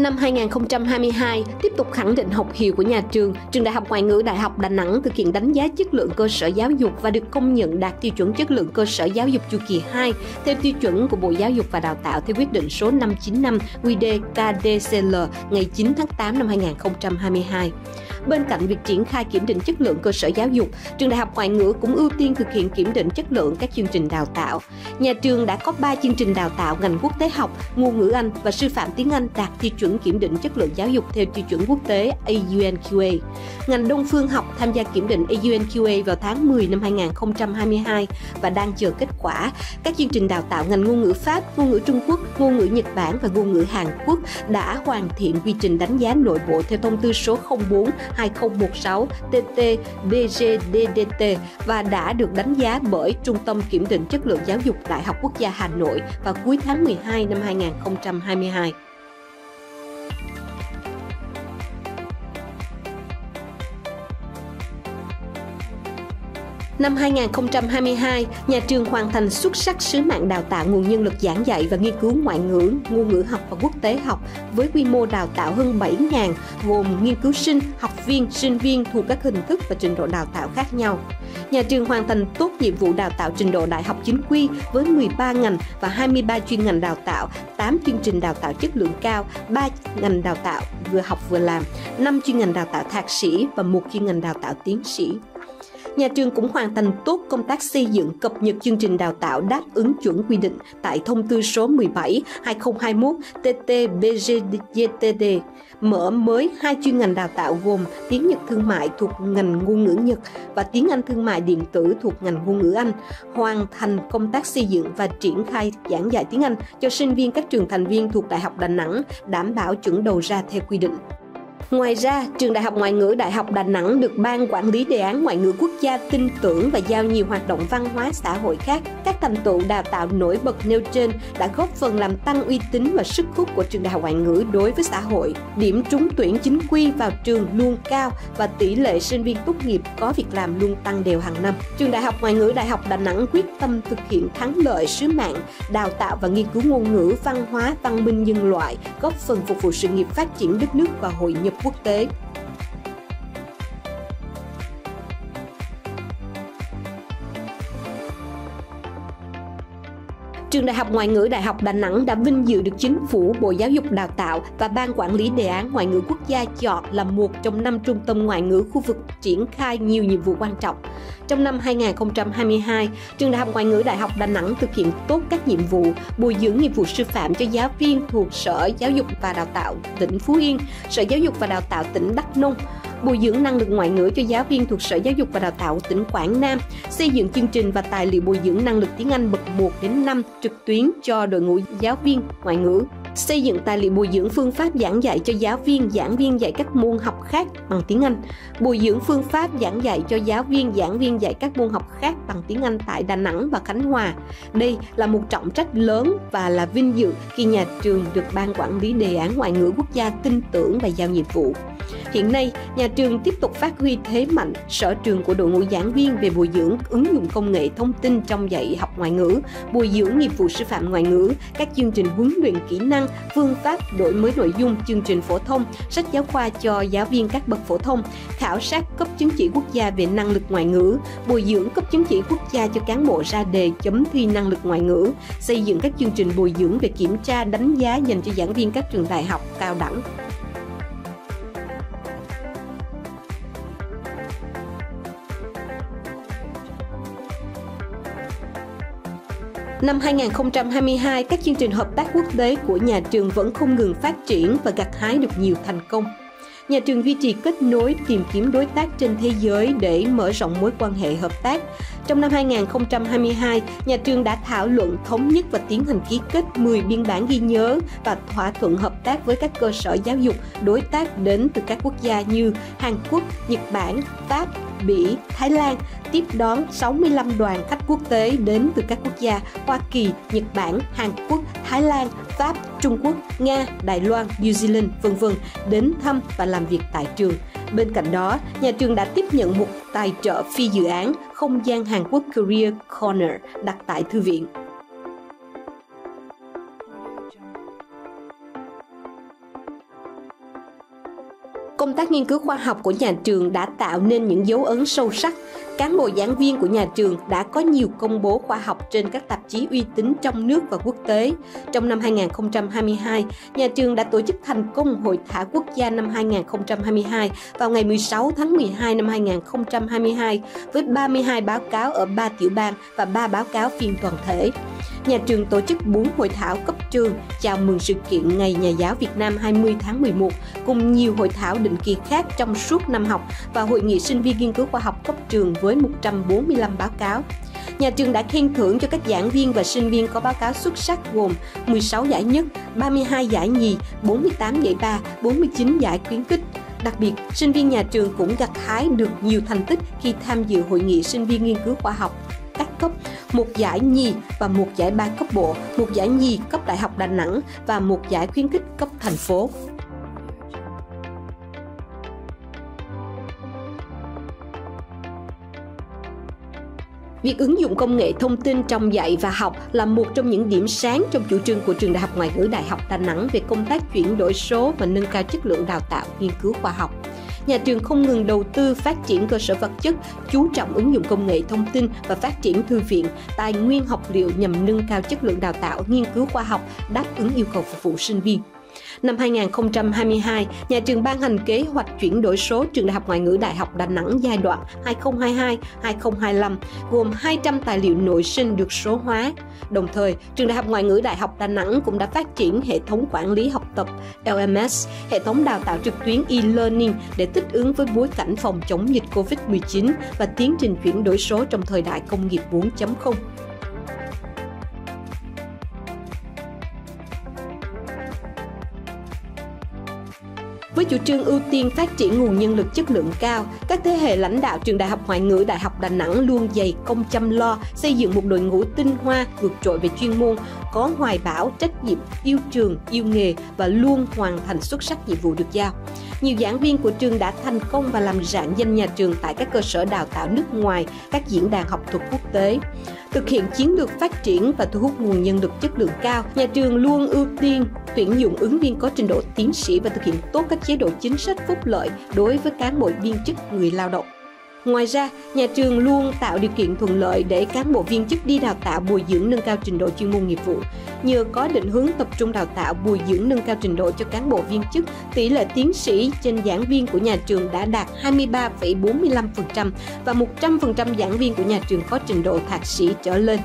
Năm 2022, tiếp tục khẳng định học hiệu của nhà trường, trường Đại học Ngoại ngữ Đại học Đà Nẵng thực hiện đánh giá chất lượng cơ sở giáo dục và được công nhận đạt tiêu chuẩn chất lượng cơ sở giáo dục chu kỳ 2 theo tiêu chuẩn của Bộ Giáo dục và Đào tạo theo quyết định số 595 QĐ KDCL ngày 9 tháng 8 năm 2022. Bên cạnh việc triển khai kiểm định chất lượng cơ sở giáo dục, trường Đại học Ngoại ngữ cũng ưu tiên thực hiện kiểm định chất lượng các chương trình đào tạo. Nhà trường đã có 3 chương trình đào tạo ngành quốc tế học, ngôn ngữ Anh và sư phạm tiếng Anh đạt tiêu chuẩn kiểm định chất lượng giáo dục theo tiêu chuẩn quốc tế AUNQA. Ngành Đông phương học tham gia kiểm định AUNQA vào tháng 10 năm 2022 và đang chờ kết quả. Các chương trình đào tạo ngành ngôn ngữ Pháp, ngôn ngữ Trung Quốc, ngôn ngữ Nhật Bản và ngôn ngữ Hàn Quốc đã hoàn thiện quy trình đánh giá nội bộ theo thông tư số 04 2016 TT BGDDT và đã được đánh giá bởi Trung tâm Kiểm định Chất lượng Giáo dục Đại học Quốc gia Hà Nội vào cuối tháng 12 năm 2022. Năm 2022, nhà trường hoàn thành xuất sắc sứ mạng đào tạo nguồn nhân lực giảng dạy và nghiên cứu ngoại ngữ, ngôn ngữ học và quốc tế học với quy mô đào tạo hơn 7.000, gồm nghiên cứu sinh, học viên, sinh viên thuộc các hình thức và trình độ đào tạo khác nhau. Nhà trường hoàn thành tốt nhiệm vụ đào tạo trình độ đại học chính quy với 13 ngành và 23 chuyên ngành đào tạo, 8 chương trình đào tạo chất lượng cao, 3 ngành đào tạo vừa học vừa làm, 5 chuyên ngành đào tạo thạc sĩ và một chuyên ngành đào tạo tiến sĩ nhà trường cũng hoàn thành tốt công tác xây dựng cập nhật chương trình đào tạo đáp ứng chuẩn quy định tại thông tư số 17 2021 TT-BGDTD, mở mới hai chuyên ngành đào tạo gồm tiếng Nhật thương mại thuộc ngành ngôn ngữ Nhật và tiếng Anh thương mại điện tử thuộc ngành ngôn ngữ Anh, hoàn thành công tác xây dựng và triển khai giảng dạy tiếng Anh cho sinh viên các trường thành viên thuộc Đại học Đà Nẵng, đảm bảo chuẩn đầu ra theo quy định. Ngoài ra, Trường Đại học Ngoại ngữ Đại học Đà Nẵng được Ban Quản lý Đề án Ngoại ngữ Quốc gia tin tưởng và giao nhiều hoạt động văn hóa xã hội khác. Các thành tựu đào tạo nổi bật nêu trên đã góp phần làm tăng uy tín và sức hút của Trường Đại học Ngoại ngữ đối với xã hội. Điểm trúng tuyển chính quy vào trường luôn cao và tỷ lệ sinh viên tốt nghiệp có việc làm luôn tăng đều hàng năm. Trường Đại học Ngoại ngữ Đại học Đà Nẵng quyết tâm thực hiện thắng lợi sứ mạng đào tạo và nghiên cứu ngôn ngữ, văn hóa, văn minh nhân loại, góp phần phục vụ sự nghiệp phát triển đất nước và hội nhập quốc tế. Trường Đại học Ngoại ngữ Đại học Đà Nẵng đã vinh dự được Chính phủ, Bộ Giáo dục Đào tạo và Ban Quản lý Đề án Ngoại ngữ Quốc gia chọn là một trong năm trung tâm ngoại ngữ khu vực triển khai nhiều nhiệm vụ quan trọng. Trong năm 2022, Trường Đại học Ngoại ngữ Đại học Đà Nẵng thực hiện tốt các nhiệm vụ bồi dưỡng nghiệp vụ sư phạm cho giáo viên thuộc Sở Giáo dục và Đào tạo tỉnh Phú Yên, Sở Giáo dục và Đào tạo tỉnh Đắk Nông, bồi dưỡng năng lực ngoại ngữ cho giáo viên thuộc Sở Giáo dục và Đào tạo tỉnh Quảng Nam, xây dựng chương trình và tài liệu bồi dưỡng năng lực tiếng Anh bậc 1 đến 5 trực tuyến cho đội ngũ giáo viên ngoại ngữ xây dựng tài liệu bồi dưỡng phương pháp giảng dạy cho giáo viên, giảng viên dạy các môn học khác bằng tiếng Anh, bồi dưỡng phương pháp giảng dạy cho giáo viên, giảng viên dạy các môn học khác bằng tiếng Anh tại Đà Nẵng và Khánh Hòa. Đây là một trọng trách lớn và là vinh dự khi nhà trường được Ban Quản lý Đề án Ngoại ngữ Quốc gia tin tưởng và giao nhiệm vụ. Hiện nay, nhà trường tiếp tục phát huy thế mạnh sở trường của đội ngũ giảng viên về bồi dưỡng ứng dụng công nghệ thông tin trong dạy học ngoại ngữ, bồi dưỡng nghiệp vụ sư phạm ngoại ngữ, các chương trình huấn luyện kỹ năng, phương pháp đổi mới nội dung chương trình phổ thông, sách giáo khoa cho giáo viên các bậc phổ thông, khảo sát cấp chứng chỉ quốc gia về năng lực ngoại ngữ, bồi dưỡng cấp chứng chỉ quốc gia cho cán bộ ra đề chấm thi năng lực ngoại ngữ, xây dựng các chương trình bồi dưỡng về kiểm tra đánh giá dành cho giảng viên các trường đại học cao đẳng. Năm 2022, các chương trình hợp tác quốc tế của nhà trường vẫn không ngừng phát triển và gặt hái được nhiều thành công. Nhà trường duy trì kết nối tìm kiếm đối tác trên thế giới để mở rộng mối quan hệ hợp tác. Trong năm 2022, nhà trường đã thảo luận thống nhất và tiến hành ký kết 10 biên bản ghi nhớ và thỏa thuận hợp tác với các cơ sở giáo dục đối tác đến từ các quốc gia như Hàn Quốc, Nhật Bản, Pháp, Bỉ, Thái Lan tiếp đón 65 đoàn khách quốc tế đến từ các quốc gia Hoa Kỳ, Nhật Bản, Hàn Quốc, Thái Lan, Pháp, Trung Quốc, Nga, Đài Loan, New Zealand, vân vân đến thăm và làm việc tại trường. Bên cạnh đó, nhà trường đã tiếp nhận một tài trợ phi dự án không gian Hàn Quốc Career Corner đặt tại thư viện. Công tác nghiên cứu khoa học của nhà trường đã tạo nên những dấu ấn sâu sắc cán bộ giảng viên của nhà trường đã có nhiều công bố khoa học trên các tạp chí uy tín trong nước và quốc tế. Trong năm 2022, nhà trường đã tổ chức thành công Hội thảo quốc gia năm 2022 vào ngày 16 tháng 12 năm 2022 với 32 báo cáo ở 3 tiểu bang và 3 báo cáo phiên toàn thể. Nhà trường tổ chức 4 hội thảo cấp trường chào mừng sự kiện Ngày Nhà giáo Việt Nam 20 tháng 11 cùng nhiều hội thảo định kỳ khác trong suốt năm học và hội nghị sinh viên nghiên cứu khoa học cấp trường với 145 báo cáo. Nhà trường đã khen thưởng cho các giảng viên và sinh viên có báo cáo xuất sắc gồm 16 giải nhất, 32 giải nhì, 48 giải ba, 49 giải khuyến khích. Đặc biệt, sinh viên nhà trường cũng gặt hái được nhiều thành tích khi tham dự hội nghị sinh viên nghiên cứu khoa học các cấp, một giải nhì và một giải ba cấp bộ, một giải nhì cấp Đại học Đà Nẵng và một giải khuyến khích cấp thành phố. Việc ứng dụng công nghệ thông tin trong dạy và học là một trong những điểm sáng trong chủ trương của Trường Đại học Ngoại ngữ Đại học Đà Nẵng về công tác chuyển đổi số và nâng cao chất lượng đào tạo nghiên cứu khoa học nhà trường không ngừng đầu tư phát triển cơ sở vật chất, chú trọng ứng dụng công nghệ thông tin và phát triển thư viện, tài nguyên học liệu nhằm nâng cao chất lượng đào tạo, nghiên cứu khoa học, đáp ứng yêu cầu phục vụ sinh viên. Năm 2022, nhà trường ban hành kế hoạch chuyển đổi số trường Đại học Ngoại ngữ Đại học Đà Nẵng giai đoạn 2022-2025, gồm 200 tài liệu nội sinh được số hóa. Đồng thời, trường Đại học Ngoại ngữ Đại học Đà Nẵng cũng đã phát triển hệ thống quản lý học tập LMS, hệ thống đào tạo trực tuyến e-learning để thích ứng với bối cảnh phòng chống dịch COVID-19 và tiến trình chuyển đổi số trong thời đại công nghiệp 4.0. Với chủ trương ưu tiên phát triển nguồn nhân lực chất lượng cao, các thế hệ lãnh đạo trường Đại học Ngoại ngữ Đại học Đà Nẵng luôn dày công chăm lo xây dựng một đội ngũ tinh hoa vượt trội về chuyên môn, có hoài bão, trách nhiệm, yêu trường, yêu nghề và luôn hoàn thành xuất sắc nhiệm vụ được giao. Nhiều giảng viên của trường đã thành công và làm rạng danh nhà trường tại các cơ sở đào tạo nước ngoài, các diễn đàn học thuật quốc tế. Thực hiện chiến lược phát triển và thu hút nguồn nhân lực chất lượng cao, nhà trường luôn ưu tiên tuyển dụng ứng viên có trình độ tiến sĩ và thực hiện tốt các chế độ chính sách phúc lợi đối với cán bộ viên chức người lao động. Ngoài ra, nhà trường luôn tạo điều kiện thuận lợi để cán bộ viên chức đi đào tạo bồi dưỡng nâng cao trình độ chuyên môn nghiệp vụ. Nhờ có định hướng tập trung đào tạo bồi dưỡng nâng cao trình độ cho cán bộ viên chức, tỷ lệ tiến sĩ trên giảng viên của nhà trường đã đạt 23,45% và 100% giảng viên của nhà trường có trình độ thạc sĩ trở lên.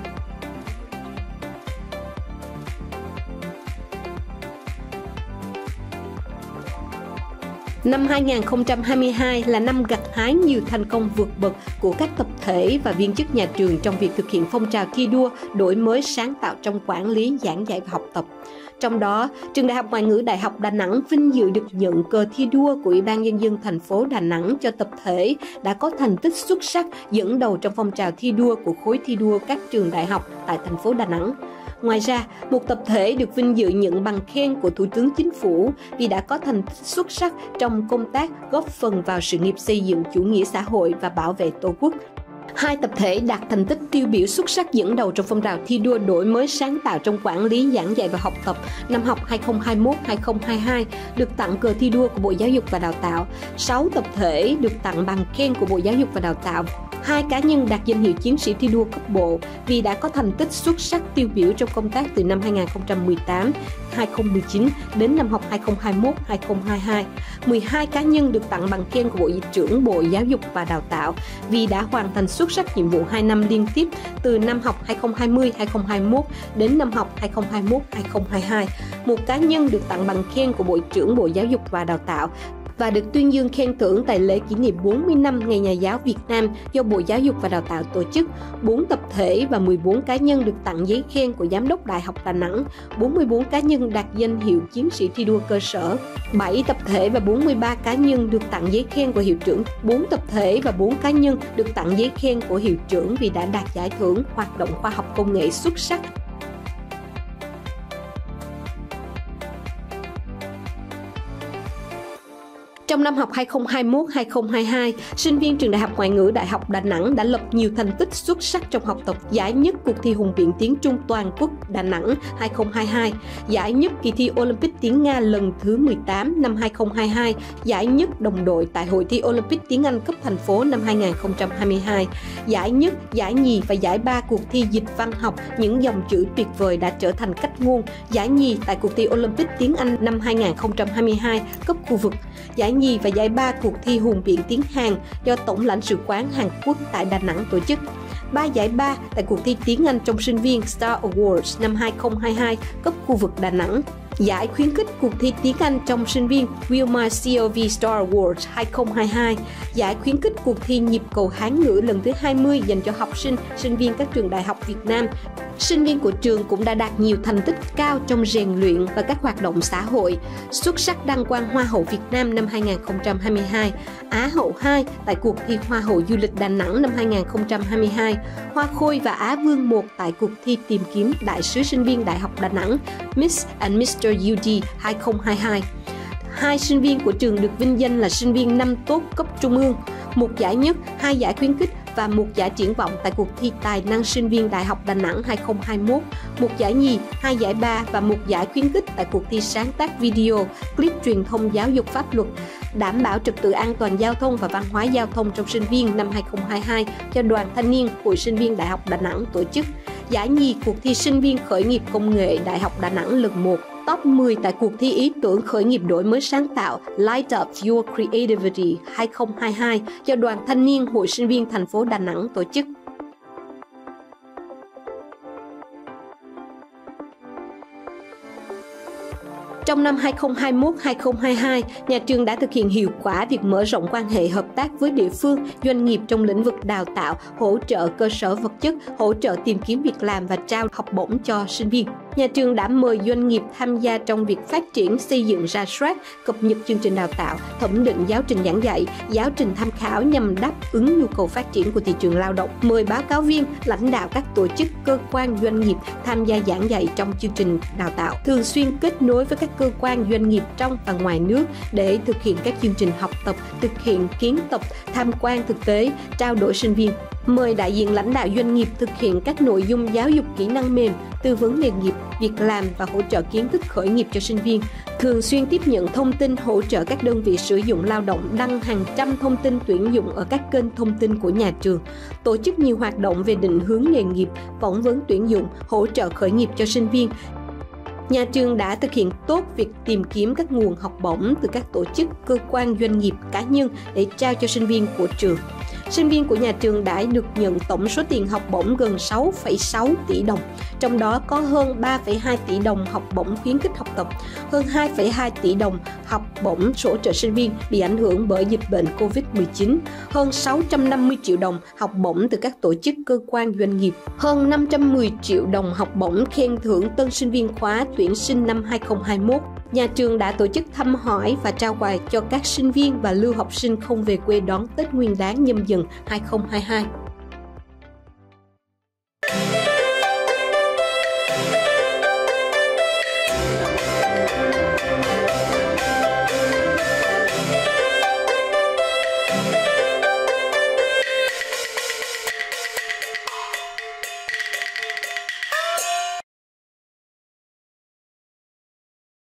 Năm 2022 là năm gặt hái nhiều thành công vượt bậc của các tập thể và viên chức nhà trường trong việc thực hiện phong trào thi đua, đổi mới sáng tạo trong quản lý, giảng dạy và học tập. Trong đó, Trường Đại học Ngoại ngữ Đại học Đà Nẵng vinh dự được nhận cờ thi đua của Ủy ban Nhân dân thành phố Đà Nẵng cho tập thể đã có thành tích xuất sắc dẫn đầu trong phong trào thi đua của khối thi đua các trường đại học tại thành phố Đà Nẵng. Ngoài ra, một tập thể được vinh dự nhận bằng khen của Thủ tướng Chính phủ vì đã có thành tích xuất sắc trong công tác góp phần vào sự nghiệp xây dựng chủ nghĩa xã hội và bảo vệ Tổ quốc. Hai tập thể đạt thành tích tiêu biểu xuất sắc dẫn đầu trong phong trào thi đua đổi mới sáng tạo trong quản lý giảng dạy và học tập năm học 2021-2022 được tặng cờ thi đua của Bộ Giáo dục và Đào tạo. 6 tập thể được tặng bằng khen của Bộ Giáo dục và Đào tạo hai cá nhân đạt danh hiệu chiến sĩ thi đua cấp bộ vì đã có thành tích xuất sắc tiêu biểu trong công tác từ năm 2018 2019 đến năm học 2021-2022. 12 cá nhân được tặng bằng khen của Bộ trưởng Bộ Giáo dục và Đào tạo vì đã hoàn thành xuất sắc nhiệm vụ 2 năm liên tiếp từ năm học 2020-2021 đến năm học 2021-2022. Một cá nhân được tặng bằng khen của Bộ trưởng Bộ Giáo dục và Đào tạo và được tuyên dương khen thưởng tại lễ kỷ niệm 40 năm Ngày Nhà giáo Việt Nam do Bộ Giáo dục và Đào tạo tổ chức. 4 tập thể và 14 cá nhân được tặng giấy khen của Giám đốc Đại học Đà Nẵng, 44 cá nhân đạt danh hiệu chiến sĩ thi đua cơ sở, 7 tập thể và 43 cá nhân được tặng giấy khen của hiệu trưởng, 4 tập thể và 4 cá nhân được tặng giấy khen của hiệu trưởng vì đã đạt giải thưởng hoạt động khoa học công nghệ xuất sắc. Trong năm học 2021-2022, sinh viên trường Đại học Ngoại ngữ Đại học Đà Nẵng đã lập nhiều thành tích xuất sắc trong học tập. Giải nhất cuộc thi hùng biện tiếng Trung toàn quốc Đà Nẵng 2022, giải nhất kỳ thi Olympic tiếng Nga lần thứ 18 năm 2022, giải nhất đồng đội tại Hội thi Olympic tiếng Anh cấp thành phố năm 2022, giải nhất, giải nhì và giải ba cuộc thi dịch văn học những dòng chữ tuyệt vời đã trở thành cách ngôn, giải nhì tại cuộc thi Olympic tiếng Anh năm 2022 cấp khu vực, giải nhì và giải ba cuộc thi hùng biện tiếng Hàn do Tổng lãnh sự quán Hàn Quốc tại Đà Nẵng tổ chức. Ba giải ba tại cuộc thi tiếng Anh trong sinh viên Star Awards năm 2022 cấp khu vực Đà Nẵng. Giải khuyến khích cuộc thi tiếng Anh trong sinh viên Wilmar COV Star Awards 2022, giải khuyến khích cuộc thi nhịp cầu Hán ngữ lần thứ 20 dành cho học sinh, sinh viên các trường đại học Việt Nam sinh viên của trường cũng đã đạt nhiều thành tích cao trong rèn luyện và các hoạt động xã hội. Xuất sắc đăng quang Hoa hậu Việt Nam năm 2022, Á hậu 2 tại cuộc thi Hoa hậu du lịch Đà Nẵng năm 2022, Hoa khôi và Á vương 1 tại cuộc thi tìm kiếm đại sứ sinh viên Đại học Đà Nẵng Miss and Mr. UD 2022 hai sinh viên của trường được vinh danh là sinh viên năm tốt cấp trung ương, một giải nhất, hai giải khuyến khích và một giải triển vọng tại cuộc thi Tài năng sinh viên Đại học Đà Nẵng 2021, một giải nhì, hai giải ba và một giải khuyến khích tại cuộc thi sáng tác video, clip truyền thông giáo dục pháp luật, đảm bảo trật tự an toàn giao thông và văn hóa giao thông trong sinh viên năm 2022 cho Đoàn Thanh niên Hội sinh viên Đại học Đà Nẵng tổ chức. Giải nhì cuộc thi sinh viên khởi nghiệp công nghệ Đại học Đà Nẵng lần 1 top 10 tại cuộc thi ý tưởng khởi nghiệp đổi mới sáng tạo Light Up Your Creativity 2022 do Đoàn Thanh niên Hội sinh viên thành phố Đà Nẵng tổ chức. Trong năm 2021-2022, nhà trường đã thực hiện hiệu quả việc mở rộng quan hệ hợp tác với địa phương, doanh nghiệp trong lĩnh vực đào tạo, hỗ trợ cơ sở vật chất, hỗ trợ tìm kiếm việc làm và trao học bổng cho sinh viên nhà trường đã mời doanh nghiệp tham gia trong việc phát triển xây dựng ra soát, cập nhật chương trình đào tạo, thẩm định giáo trình giảng dạy, giáo trình tham khảo nhằm đáp ứng nhu cầu phát triển của thị trường lao động. Mời báo cáo viên, lãnh đạo các tổ chức, cơ quan doanh nghiệp tham gia giảng dạy trong chương trình đào tạo, thường xuyên kết nối với các cơ quan doanh nghiệp trong và ngoài nước để thực hiện các chương trình học tập, thực hiện kiến tập, tham quan thực tế, trao đổi sinh viên mời đại diện lãnh đạo doanh nghiệp thực hiện các nội dung giáo dục kỹ năng mềm, tư vấn nghề nghiệp, việc làm và hỗ trợ kiến thức khởi nghiệp cho sinh viên, thường xuyên tiếp nhận thông tin hỗ trợ các đơn vị sử dụng lao động đăng hàng trăm thông tin tuyển dụng ở các kênh thông tin của nhà trường, tổ chức nhiều hoạt động về định hướng nghề nghiệp, phỏng vấn tuyển dụng, hỗ trợ khởi nghiệp cho sinh viên, Nhà trường đã thực hiện tốt việc tìm kiếm các nguồn học bổng từ các tổ chức, cơ quan doanh nghiệp, cá nhân để trao cho sinh viên của trường sinh viên của nhà trường đã được nhận tổng số tiền học bổng gần 6,6 tỷ đồng, trong đó có hơn 3,2 tỷ đồng học bổng khuyến khích học tập, hơn 2,2 tỷ đồng học bổng hỗ trợ sinh viên bị ảnh hưởng bởi dịch bệnh COVID-19, hơn 650 triệu đồng học bổng từ các tổ chức cơ quan doanh nghiệp, hơn 510 triệu đồng học bổng khen thưởng tân sinh viên khóa tuyển sinh năm 2021 nhà trường đã tổ chức thăm hỏi và trao quà cho các sinh viên và lưu học sinh không về quê đón Tết Nguyên đán nhâm dần 2022.